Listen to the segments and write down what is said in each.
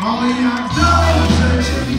Moja dobrze cię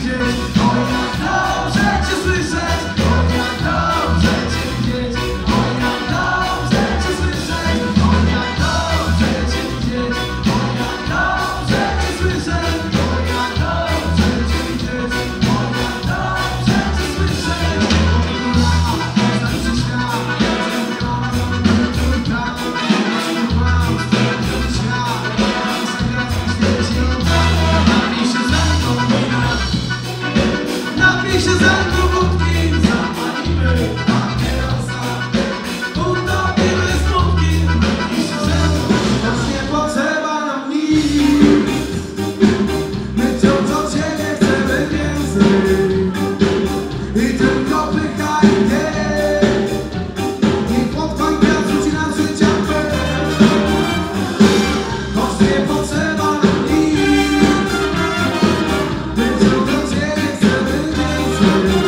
Thank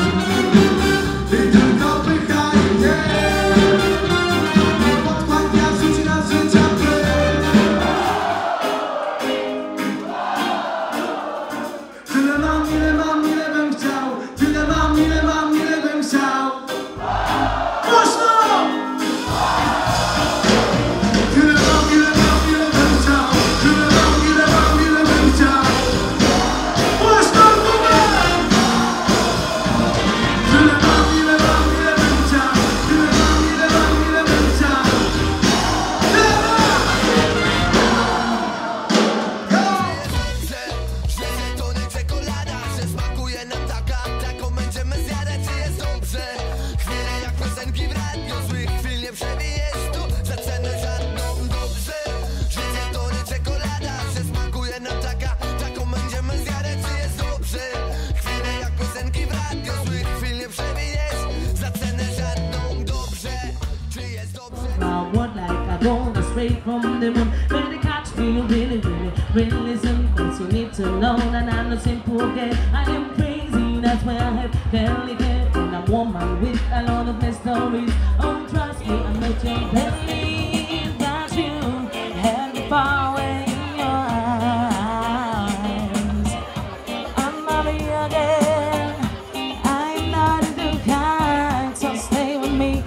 you. one is made from the moon. When catch me, really, really, really listen Cause you need to know. That I'm not simple I am crazy, that's why I have Kelly And I'm woman with a lot of stories. Oh, trust me, I'm not your belly That you have the power in your eyes I'm not kind, so stay with me.